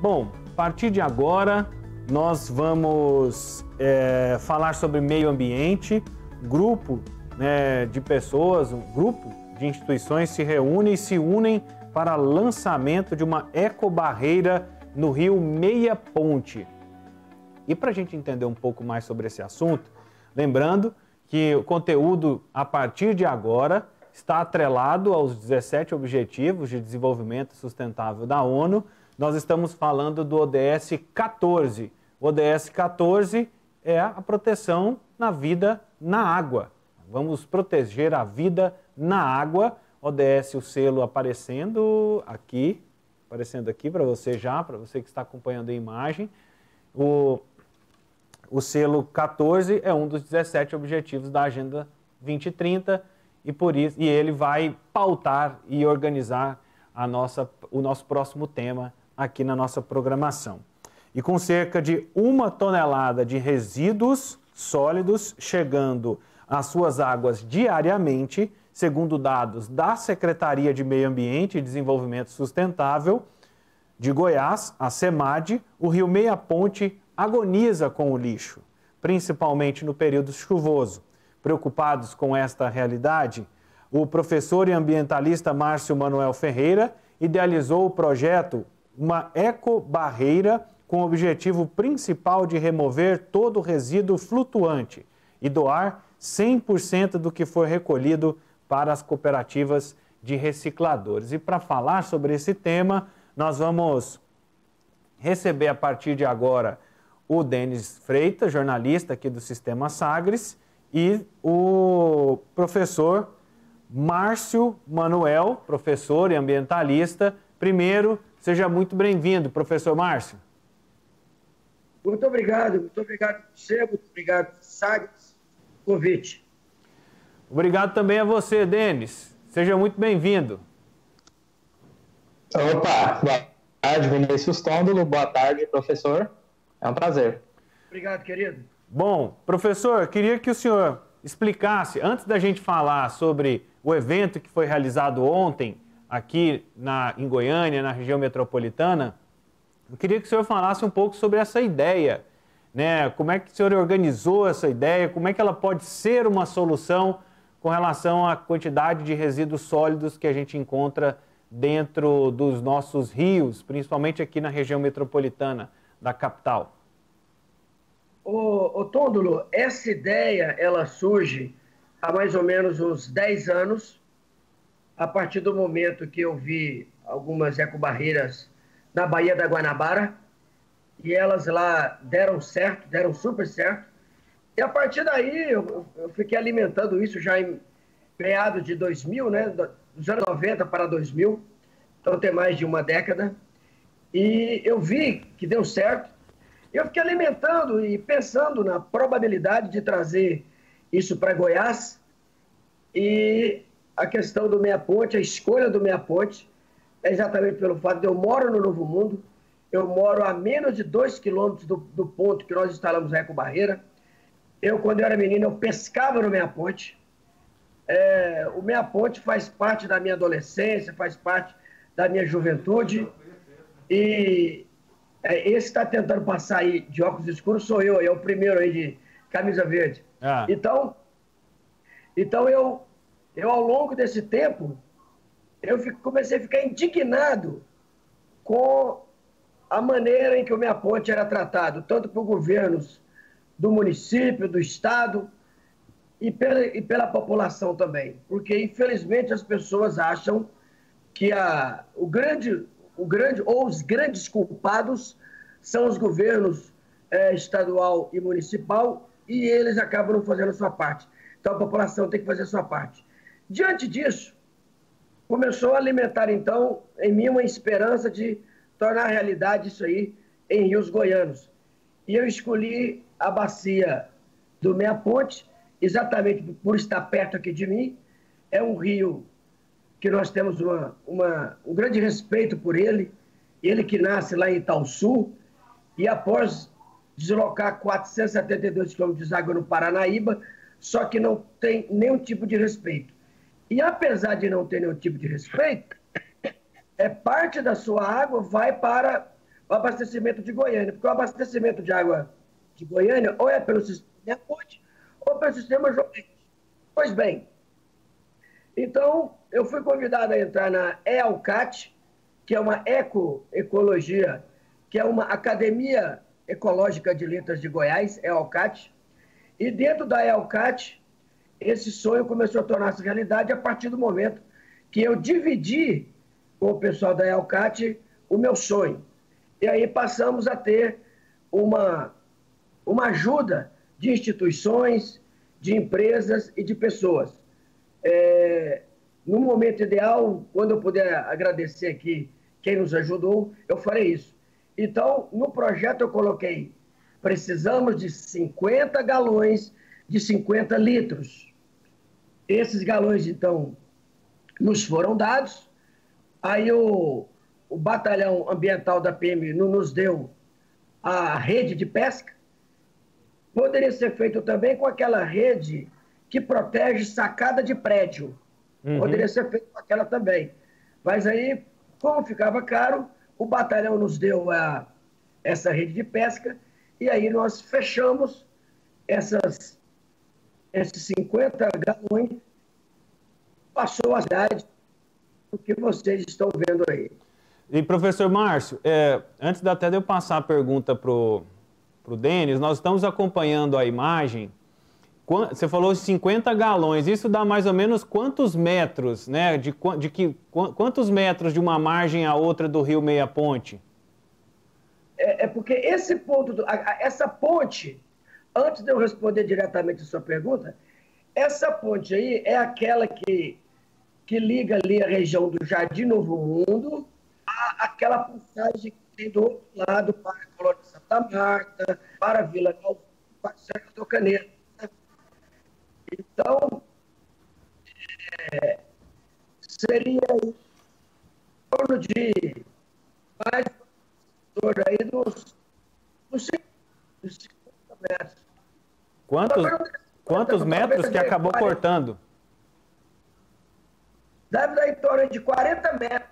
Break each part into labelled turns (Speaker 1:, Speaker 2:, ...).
Speaker 1: Bom, a partir de agora nós vamos é, falar sobre meio ambiente. Grupo né, de pessoas, um grupo de instituições se reúnem e se unem para lançamento de uma ecobarreira no rio Meia Ponte. E para a gente entender um pouco mais sobre esse assunto, lembrando que o conteúdo a partir de agora está atrelado aos 17 Objetivos de Desenvolvimento Sustentável da ONU. Nós estamos falando do ODS 14. O ODS 14 é a proteção na vida na água. Vamos proteger a vida na água. ODS, o selo aparecendo aqui, aparecendo aqui para você já, para você que está acompanhando a imagem. O, o selo 14 é um dos 17 objetivos da Agenda 2030 e por isso e ele vai pautar e organizar a nossa, o nosso próximo tema aqui na nossa programação. E com cerca de uma tonelada de resíduos sólidos chegando às suas águas diariamente, segundo dados da Secretaria de Meio Ambiente e Desenvolvimento Sustentável de Goiás, a SEMAD, o rio Meia Ponte agoniza com o lixo, principalmente no período chuvoso. Preocupados com esta realidade, o professor e ambientalista Márcio Manuel Ferreira idealizou o projeto Uma Ecobarreira com o objetivo principal de remover todo o resíduo flutuante e doar 100% do que for recolhido para as cooperativas de recicladores. E para falar sobre esse tema, nós vamos receber a partir de agora o Denis Freitas, jornalista aqui do Sistema Sagres, e o professor Márcio Manuel, professor e ambientalista. Primeiro, seja muito bem-vindo, professor Márcio.
Speaker 2: Muito obrigado, muito obrigado você, muito obrigado, Sagres, convite.
Speaker 1: Obrigado também a você, Denis. Seja muito bem-vindo.
Speaker 3: Opa, boa tarde, Vinícius Tôndolo. Boa tarde, professor. É um prazer.
Speaker 2: Obrigado, querido.
Speaker 1: Bom, professor, queria que o senhor explicasse, antes da gente falar sobre o evento que foi realizado ontem aqui na, em Goiânia, na região metropolitana, eu queria que o senhor falasse um pouco sobre essa ideia, né? Como é que o senhor organizou essa ideia? Como é que ela pode ser uma solução com relação à quantidade de resíduos sólidos que a gente encontra dentro dos nossos rios, principalmente aqui na região metropolitana da capital?
Speaker 2: Ô, ô Tôndolo, essa ideia ela surge há mais ou menos uns 10 anos, a partir do momento que eu vi algumas ecobarreiras na Baía da Guanabara, e elas lá deram certo, deram super certo. E a partir daí eu, eu fiquei alimentando isso já em meados de 2000, né, dos anos 90 para 2000, então tem mais de uma década. E eu vi que deu certo, eu fiquei alimentando e pensando na probabilidade de trazer isso para Goiás e a questão do Meia Ponte, a escolha do Meia Ponte, é exatamente pelo fato de eu moro no Novo Mundo, eu moro a menos de dois quilômetros do, do, ponto que nós instalamos a Eco Barreira. Eu, quando eu era menino, eu pescava no Meia Ponte. É, o Meia Ponte faz parte da minha adolescência, faz parte da minha juventude. E é, esse está tentando passar aí de óculos escuros sou eu, é o primeiro aí de camisa verde. Ah. Então, então eu, eu, ao longo desse tempo, eu comecei a ficar indignado com a maneira em que o Minha Ponte era tratado, tanto por governos do município, do estado e pela, e pela população também. Porque, infelizmente, as pessoas acham que a, o grande o grande ou os grandes culpados são os governos é, estadual e municipal e eles acabam não fazendo a sua parte. Então a população tem que fazer a sua parte. Diante disso, começou a alimentar então em mim uma esperança de tornar realidade isso aí em rios goianos. E eu escolhi a bacia do Meia Ponte, exatamente por estar perto aqui de mim. É um rio que nós temos uma, uma, um grande respeito por ele, ele que nasce lá em Itaúsu, e após deslocar 472 quilômetros de água no Paranaíba, só que não tem nenhum tipo de respeito. E apesar de não ter nenhum tipo de respeito, é parte da sua água vai para o abastecimento de Goiânia, porque o abastecimento de água de Goiânia ou é pelo sistema Ponte ou pelo sistema Jornete. Pois bem, então eu fui convidado a entrar na EALCAT, que é uma ecoecologia, que é uma academia ecológica de letras de Goiás, EALCAT, e dentro da EALCAT, esse sonho começou a tornar-se realidade a partir do momento que eu dividi com o pessoal da EALCAT o meu sonho. E aí passamos a ter uma, uma ajuda de instituições, de empresas e de pessoas. É, no momento ideal, quando eu puder agradecer aqui quem nos ajudou, eu farei isso. Então, no projeto eu coloquei, precisamos de 50 galões de 50 litros. Esses galões, então, nos foram dados. Aí o, o batalhão ambiental da PM nos deu a rede de pesca. Poderia ser feito também com aquela rede que protege sacada de prédio. Uhum. Poderia ser feito com aquela também. Mas aí, como ficava caro, o batalhão nos deu a, essa rede de pesca e aí nós fechamos essas, esses 50 galões, passou a cidade, o que vocês estão vendo aí.
Speaker 1: E professor Márcio, é, antes até de eu passar a pergunta para o Denis, nós estamos acompanhando a imagem. Você falou 50 galões, isso dá mais ou menos quantos metros, né? De, de que, quantos metros de uma margem a outra do rio Meia Ponte?
Speaker 2: É, é porque esse ponto, do, a, a, essa ponte, antes de eu responder diretamente a sua pergunta, essa ponte aí é aquela que, que liga ali a região do Jardim Novo Mundo aquela passagem que tem do outro lado para a Colônia Santa Marta, para a Vila Galvão, para Serra do Caneiro. Então, é, seria em torno de mais aí dos, dos 50
Speaker 1: metros. Quantos, quantos metros que acabou 40, cortando?
Speaker 2: Deve dar em torno de 40 metros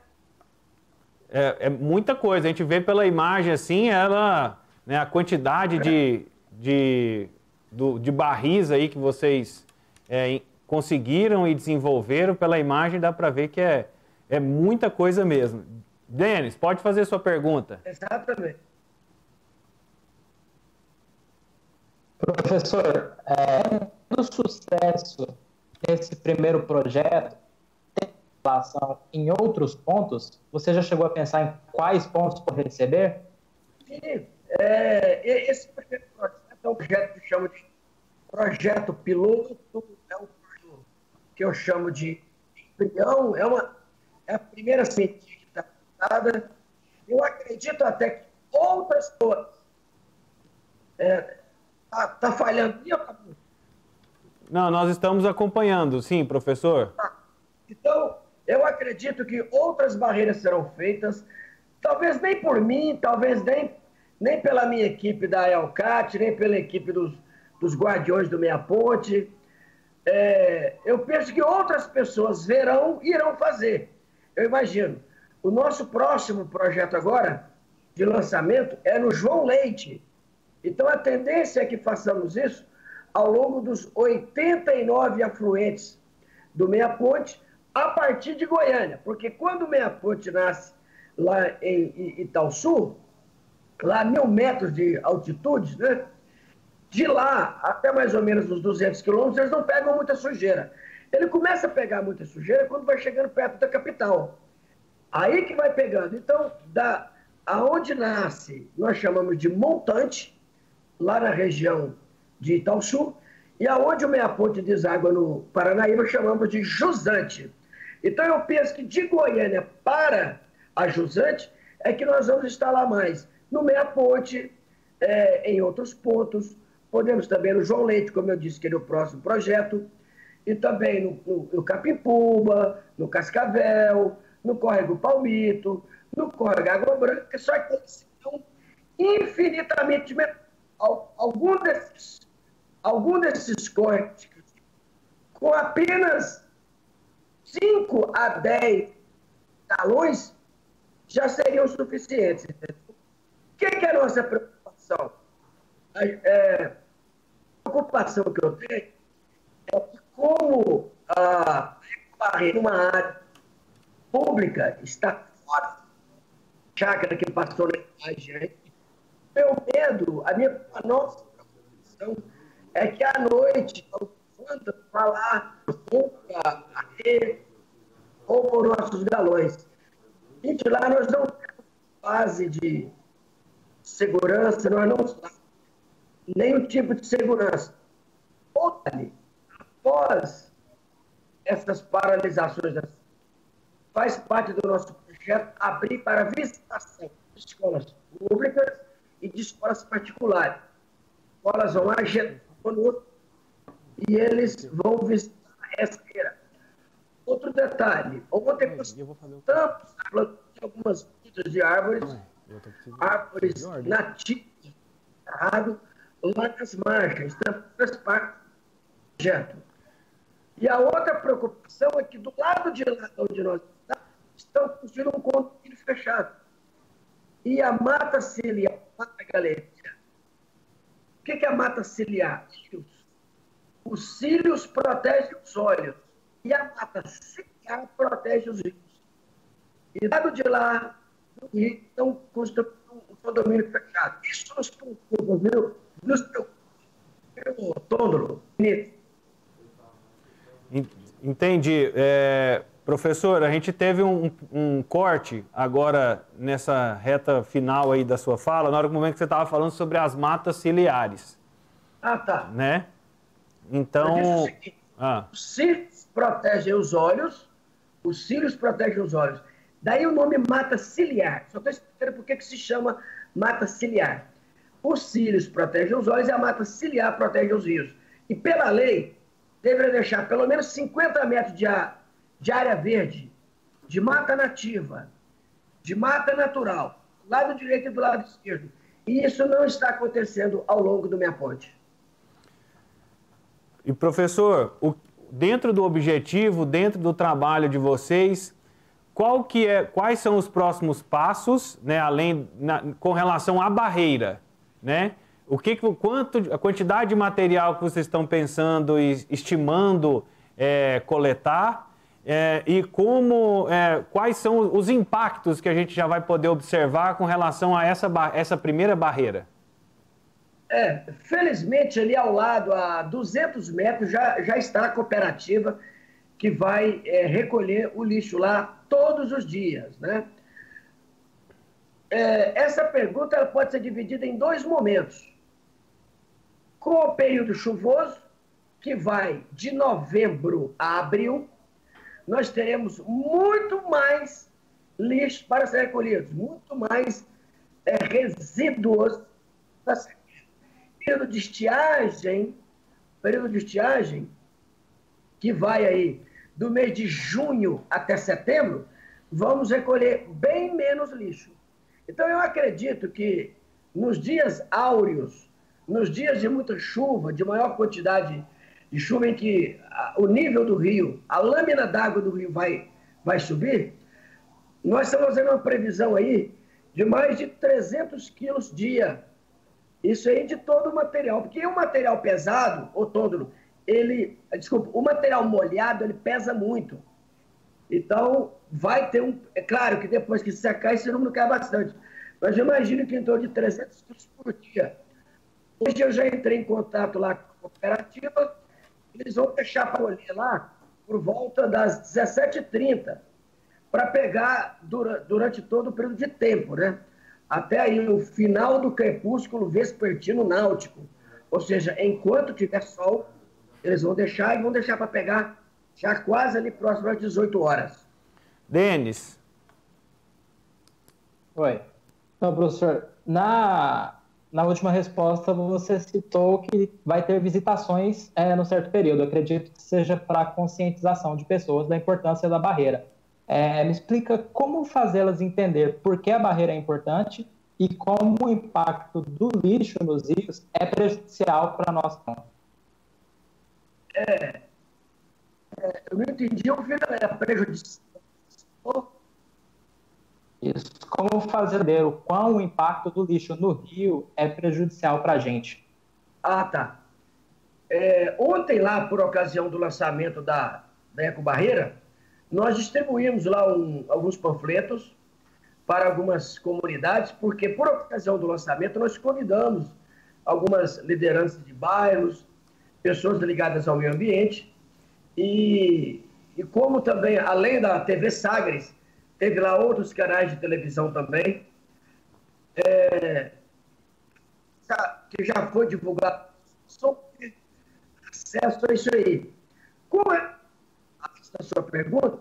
Speaker 1: é, é, muita coisa. A gente vê pela imagem assim, ela, né, a quantidade de, de, do, de barris aí que vocês é, conseguiram e desenvolveram pela imagem, dá para ver que é, é muita coisa mesmo. Denis, pode fazer sua pergunta.
Speaker 2: Exatamente.
Speaker 3: Professor, é, no sucesso desse primeiro projeto, relação em outros pontos, você já chegou a pensar em quais pontos por receber?
Speaker 2: Sim, é, esse primeiro projeto é um projeto que chamo de projeto piloto, é um que eu chamo de embrião, é, uma, é a primeira semente que está plantada. Eu acredito até que outras está é, tá, tá falhando.
Speaker 1: Não, nós estamos acompanhando, sim, professor. Tá.
Speaker 2: Então, eu acredito que outras barreiras serão feitas, talvez nem por mim, talvez nem, nem pela minha equipe da Elcat, nem pela equipe dos, dos Guardiões do Meia Ponte. É, eu penso que outras pessoas verão e irão fazer. Eu imagino. O nosso próximo projeto agora, de lançamento, é no João Leite. Então a tendência é que façamos isso ao longo dos 89 afluentes do Meia Ponte a partir de Goiânia, porque quando o Meia Ponte nasce lá em Itaúsu, lá a mil metros de altitude, né? De lá até mais ou menos uns 200 quilômetros, eles não pegam muita sujeira. Ele começa a pegar muita sujeira quando vai chegando perto da capital. Aí que vai pegando. Então, da, aonde nasce, nós chamamos de montante, lá na região de Itaúsu, e aonde o Meia Ponte deságua no Paranaíba, chamamos de jusante. Então eu penso que de Goiânia para a Jusante é que nós vamos instalar mais no Meia Ponte, é, em outros pontos. Podemos também no João Leite, como eu disse, que é o próximo projeto, e também no, no, no Capimpuba, no Cascavel, no Córrego Palmito, no Córrego Água Branca, só que são infinitamente algum desses, algum desses córregos com apenas 5 a 10 galões já seriam suficientes. nossa preocupação? A, é, a preocupação que eu tenho é que como a uma área pública está fora, chácara que passou na imagem, meu medo, a minha a nossa preocupação é que à noite, quando falar, roupa, areia, ou nossos galões. Gente, lá nós não temos base de segurança, nós não nenhum tipo de segurança. Outra, após essas paralisações, faz parte do nosso projeto abrir para visitação de escolas públicas e de escolas particulares. Escolas vão conosco e eles vão visitar essa feira. Outro detalhe, ontem plantamos algumas mudas de árvores, árvores nativas, lá nas margens, então faz parte do projeto. E a outra preocupação é que do lado de lá onde nós estamos, estão construindo um condomínio fechado. E a mata ciliar, mata galeria. O que é a mata ciliar? Os cílios protegem os olhos e a mata ciliar protege os rios. E lado de lá, no rio, estão construindo um condomínio fechado. Isso nos preocupa, viu? Nos preocupa.
Speaker 1: Entendi. É, professor, a gente teve um, um, corte agora nessa reta final aí da sua fala, na hora do momento que você estava falando sobre as matas ciliares.
Speaker 2: Ah, tá.
Speaker 1: Né? Então.
Speaker 2: ah. Os cílios protegem os olhos, os cílios protegem os olhos. Daí o nome mata ciliar. Só estou explicando por que se chama mata ciliar. Os cílios protegem os olhos e a mata ciliar protege os rios. E pela lei, deveria deixar pelo menos 50 metros de, de área verde, de mata nativa, de mata natural, do lado direito e do lado esquerdo. E isso não está acontecendo ao longo do Minha Ponte.
Speaker 1: E professor, o, dentro do objetivo, dentro do trabalho de vocês, qual que é, quais são os próximos passos, né, além na, com relação à barreira, né? O que, quanto, a quantidade de material que vocês estão pensando e estimando é, coletar é, e como, é, quais são os impactos que a gente já vai poder observar com relação a essa, essa primeira barreira?
Speaker 2: É, felizmente ali ao lado, a 200 metros, já, já está a cooperativa que vai é, recolher o lixo lá todos os dias, né? É, essa pergunta pode ser dividida em dois momentos. Com o período chuvoso, que vai de novembro a abril, nós teremos muito mais lixo para ser recolhido, muito mais é, resíduos para ser período de estiagem, período de estiagem, que vai aí do mês de junho até setembro, vamos recolher bem menos lixo. Então eu acredito que nos dias áureos, nos dias de muita chuva, de maior quantidade de chuva em que o nível do rio, a lâmina d'água do rio vai, vai subir, nós estamos fazendo uma previsão aí de mais de 300 quilos dia isso aí de todo o material. Porque o material pesado, o todo, ele. Desculpa, o material molhado, ele pesa muito. Então, vai ter um. É claro que depois que secar, esse número cai bastante. Mas imagino que em torno de 300 quilos por dia. Hoje eu já entrei em contato lá com a cooperativa, eles vão deixar para colher lá por volta das 17h30, para pegar dura, durante todo o período de tempo, né? até aí o final do crepúsculo vespertino náutico. Ou seja, enquanto tiver sol, eles vão deixar e vão deixar para pegar já quase ali próximo às 18 horas.
Speaker 1: Denis.
Speaker 3: Oi. Então, professor, na, na última resposta você citou que vai ter visitações é, no certo período. Eu acredito que seja para conscientização de pessoas da importância da barreira. É, me explica como fazê-las entender por que a barreira é importante e como o impacto do lixo nos rios é prejudicial para nós.
Speaker 2: É, é, eu não entendi o final, é prejudicial.
Speaker 3: Isso. Como fazendeiro, qual o impacto do lixo no rio é prejudicial para a gente?
Speaker 2: Ah, tá. É, ontem, lá, por ocasião do lançamento da, da Eco Barreira, nós distribuímos lá um, alguns panfletos para algumas comunidades, porque por ocasião do lançamento nós convidamos algumas lideranças de bairros, pessoas ligadas ao meio ambiente, e, e como também, além da TV Sagres, teve lá outros canais de televisão também, é, que já foi divulgado sobre acesso a isso aí. Como é a sua pergunta?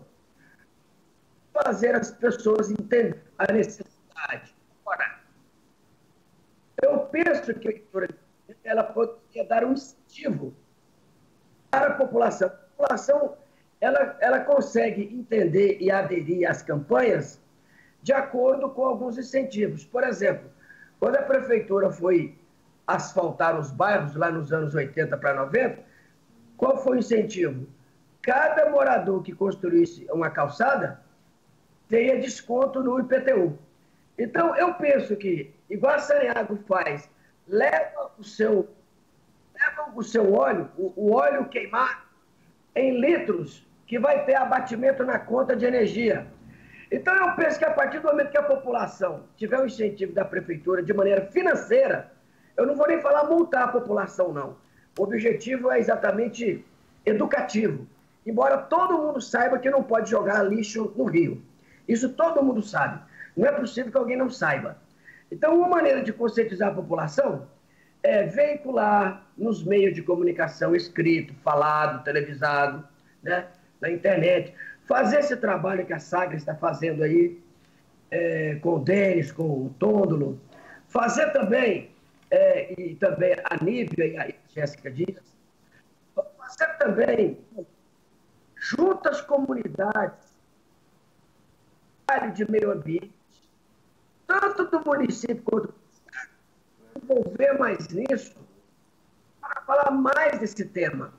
Speaker 2: Fazer as pessoas entenderem a necessidade. Ora, eu penso que a leitura ela poderia dar um incentivo para a população. A população ela, ela consegue entender e aderir às campanhas de acordo com alguns incentivos. Por exemplo, quando a prefeitura foi asfaltar os bairros lá nos anos 80 para 90, qual foi o incentivo? Cada morador que construísse uma calçada teria desconto no IPTU. Então, eu penso que, igual a faz, leva o seu, leva o seu óleo, o, o óleo queimado, em litros, que vai ter abatimento na conta de energia. Então, eu penso que a partir do momento que a população tiver um incentivo da prefeitura de maneira financeira, eu não vou nem falar multar a população, não. O objetivo é exatamente educativo. Embora todo mundo saiba que não pode jogar lixo no rio. Isso todo mundo sabe. Não é possível que alguém não saiba. Então, uma maneira de conscientizar a população é veicular nos meios de comunicação escrito, falado, televisado, né, na internet. Fazer esse trabalho que a Sagra está fazendo aí é, com o Denis, com o Tôndolo. Fazer também, é, e também a Nívia e a Jéssica Dias, fazer também junto às comunidades de meio ambiente, tanto do município quanto do estado, envolver mais nisso, para falar mais desse tema.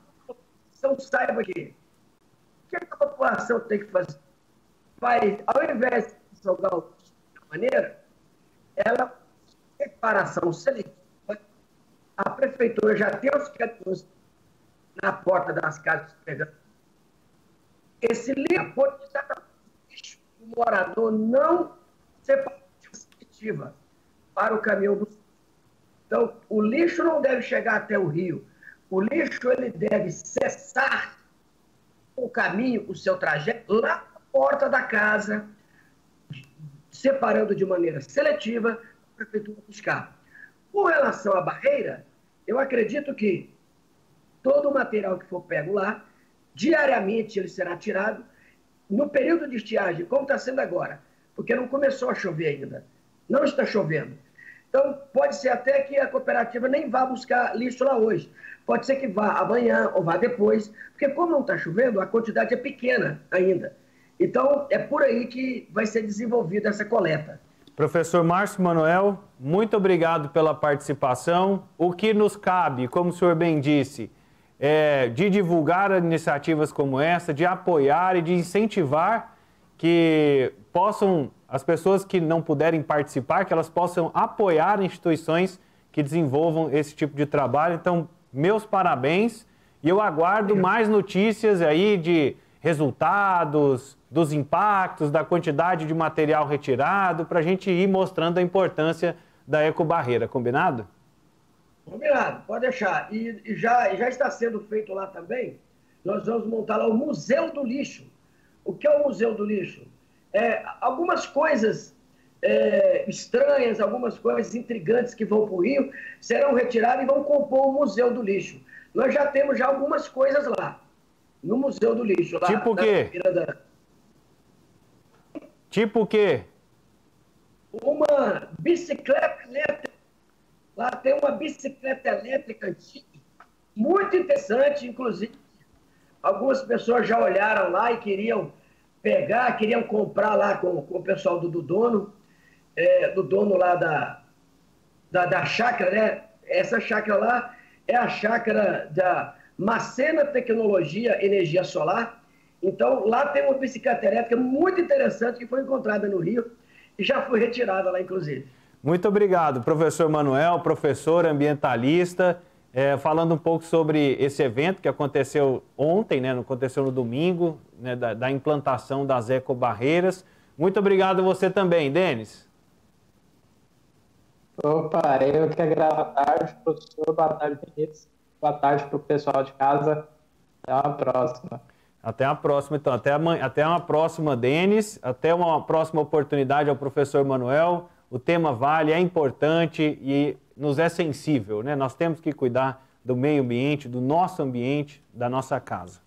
Speaker 2: Então, saiba que que a população tem que fazer? Vai, ao invés de jogar o de maneira, ela, separação seletiva, a prefeitura já tem os catadores na porta das casas pegando. Esse livro pode estar o morador não seletiva para o caminhão do Então, o lixo não deve chegar até o rio. O lixo ele deve cessar o caminho, o seu trajeto, lá na porta da casa, separando de maneira seletiva para a prefeitura buscar. Com relação à barreira, eu acredito que todo o material que for pego lá, diariamente ele será tirado no período de estiagem, como está sendo agora, porque não começou a chover ainda, não está chovendo. Então, pode ser até que a cooperativa nem vá buscar lixo lá hoje. Pode ser que vá amanhã ou vá depois, porque como não está chovendo, a quantidade é pequena ainda. Então, é por aí que vai ser desenvolvida essa coleta.
Speaker 1: Professor Márcio Manuel, muito obrigado pela participação. O que nos cabe, como o senhor bem disse, é, de divulgar iniciativas como essa, de apoiar e de incentivar que possam, as pessoas que não puderem participar, que elas possam apoiar instituições que desenvolvam esse tipo de trabalho. Então, meus parabéns e eu aguardo mais notícias aí de resultados, dos impactos, da quantidade de material retirado, para a gente ir mostrando a importância da ecobarreira, combinado?
Speaker 2: Combinado, pode deixar. E, e já, já está sendo feito lá também, nós vamos montar lá o Museu do Lixo. O que é o Museu do Lixo? É, algumas coisas é, estranhas, algumas coisas intrigantes que vão para o Rio serão retiradas e vão compor o Museu do Lixo. Nós já temos já algumas coisas lá, no Museu do Lixo. Lá,
Speaker 1: tipo o quê? Da... Tipo o quê?
Speaker 2: Uma bicicleta elétrica Lá tem uma bicicleta elétrica antiga, muito interessante, inclusive. Algumas pessoas já olharam lá e queriam pegar, queriam comprar lá com, com o pessoal do, do dono, é, do dono lá da, da, da chácara, né? Essa chácara lá é a chácara da Macena Tecnologia Energia Solar. Então, lá tem uma bicicleta elétrica muito interessante que foi encontrada no Rio e já fui retirada lá, inclusive.
Speaker 1: Muito obrigado, professor Manuel, professor ambientalista, é, falando um pouco sobre esse evento que aconteceu ontem, né, aconteceu no domingo, né, da, da implantação das ecobarreiras. Muito obrigado você também, Denis.
Speaker 3: Opa, eu que agradeço. Boa tarde, professor. Boa tarde, Vinícius. Boa tarde para o pessoal de casa. Até uma próxima.
Speaker 1: Até a próxima, então. Até, amanhã, até uma próxima, Denis. Até uma próxima oportunidade ao professor Manuel. O tema vale, é importante e nos é sensível, né? Nós temos que cuidar do meio ambiente, do nosso ambiente, da nossa casa.